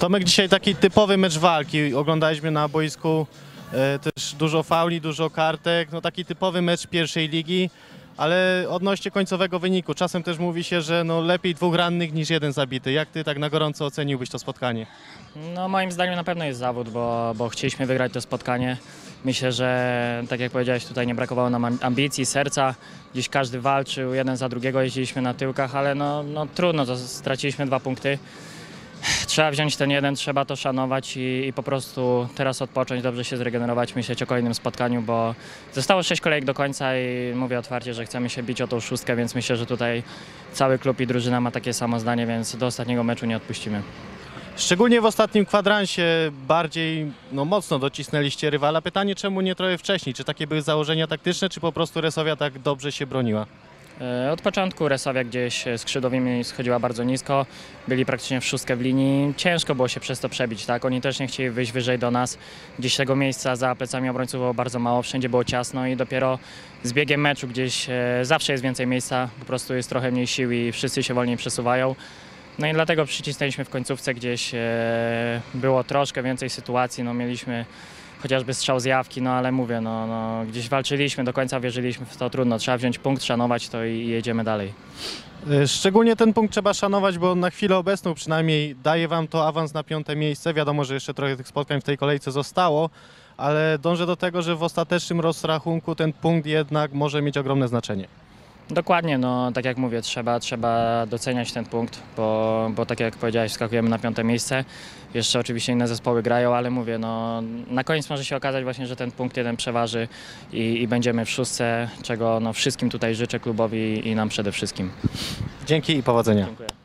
Tomek, dzisiaj taki typowy mecz walki. Oglądaliśmy na boisku e, też dużo fauli, dużo kartek. No taki typowy mecz pierwszej ligi, ale odnośnie końcowego wyniku. Czasem też mówi się, że no lepiej dwóch rannych niż jeden zabity. Jak ty tak na gorąco oceniłbyś to spotkanie? No moim zdaniem na pewno jest zawód, bo, bo chcieliśmy wygrać to spotkanie. Myślę, że tak jak powiedziałeś, tutaj nie brakowało nam am- ambicji, serca. Gdzieś każdy walczył, jeden za drugiego jeździliśmy na tyłkach, ale no, no trudno, to straciliśmy dwa punkty. Trzeba wziąć ten jeden, trzeba to szanować i, i po prostu teraz odpocząć, dobrze się zregenerować, myśleć o kolejnym spotkaniu, bo zostało sześć kolejek do końca i mówię otwarcie, że chcemy się bić o tą szóstkę, więc myślę, że tutaj cały klub i drużyna ma takie samo zdanie, więc do ostatniego meczu nie odpuścimy. Szczególnie w ostatnim kwadransie bardziej no, mocno docisnęliście rywala. Pytanie, czemu nie trochę wcześniej? Czy takie były założenia taktyczne, czy po prostu Resowia tak dobrze się broniła? E, Od początku Resowia gdzieś e, skrzydłowymi schodziła bardzo nisko, byli praktycznie w szóstkę w linii, ciężko było się przez to przebić, tak? Oni też nie chcieli wyjść wyżej do nas, gdzieś tego miejsca za plecami obrońców było bardzo mało, wszędzie było ciasno i dopiero z biegiem meczu gdzieś e, zawsze jest więcej miejsca, po prostu jest trochę mniej sił i wszyscy się wolniej przesuwają. No i dlatego przycisnęliśmy w końcówce gdzieś, e, było troszkę więcej sytuacji, no mieliśmy chociażby strzał z jawki, no ale mówię, no, no gdzieś walczyliśmy, do końca wierzyliśmy w to, trudno, trzeba wziąć punkt, szanować to i jedziemy dalej. E, Szczególnie ten punkt trzeba szanować, bo na chwilę obecną przynajmniej daje wam to awans na piąte miejsce. Wiadomo, że jeszcze trochę tych spotkań w tej kolejce zostało, ale dążę do tego, że w ostatecznym rozrachunku ten punkt jednak może mieć ogromne znaczenie. Dokładnie, no tak jak mówię, trzeba, trzeba doceniać ten punkt, bo, bo tak jak powiedziałeś, skakujemy na piąte miejsce. Jeszcze oczywiście inne zespoły grają, ale mówię, no na koniec może się okazać właśnie, że ten punkt jeden przeważy i, i będziemy w szóstce, czego no, wszystkim tutaj życzę klubowi i nam przede wszystkim. Dzięki i powodzenia. Dziękuję.